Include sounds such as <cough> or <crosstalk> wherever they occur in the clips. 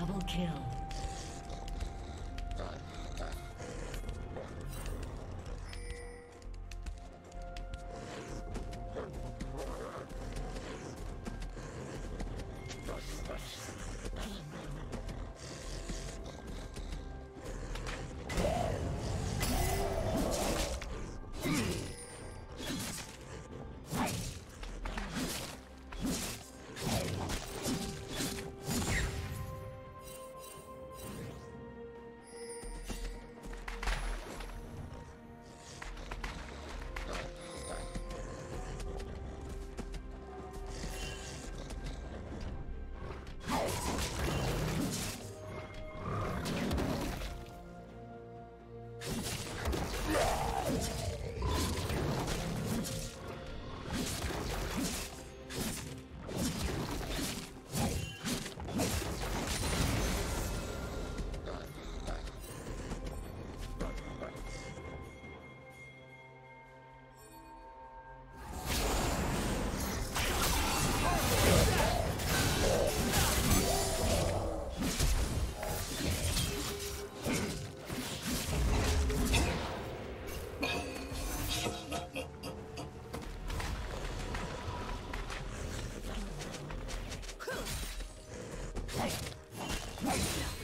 Double kill. Yeah.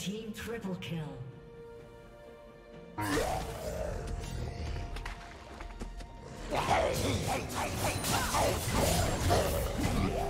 Team triple kill. <laughs>